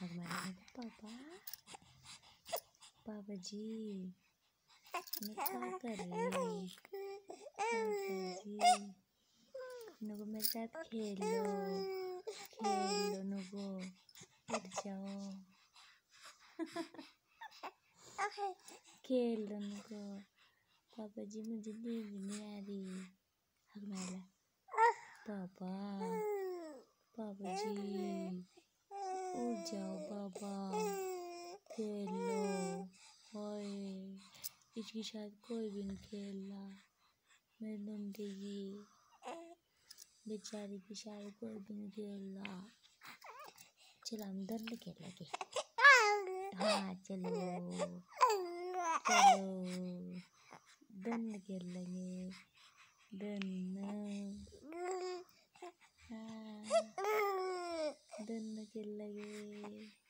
हमारे पापा पापा जी मैं क्या कर रही पापा जी नुको मेरे साथ खेलो खेलो नुको उठ जाओ। खेल नुको पापा जी, मुझे नींद नहीं आ रही। हमारा पापा पापा जी। जाओ बाबा। खेलो। ओए इसके साथ कोई भी नहीं खेल रहा मेरी नंदी की बेचारी के साथ कोई भी नहीं खेल रहा चलो हम दंड खेल लगे हाँ चलो। चलो। दंड खेल लेंगे दंड दंड खेल लगे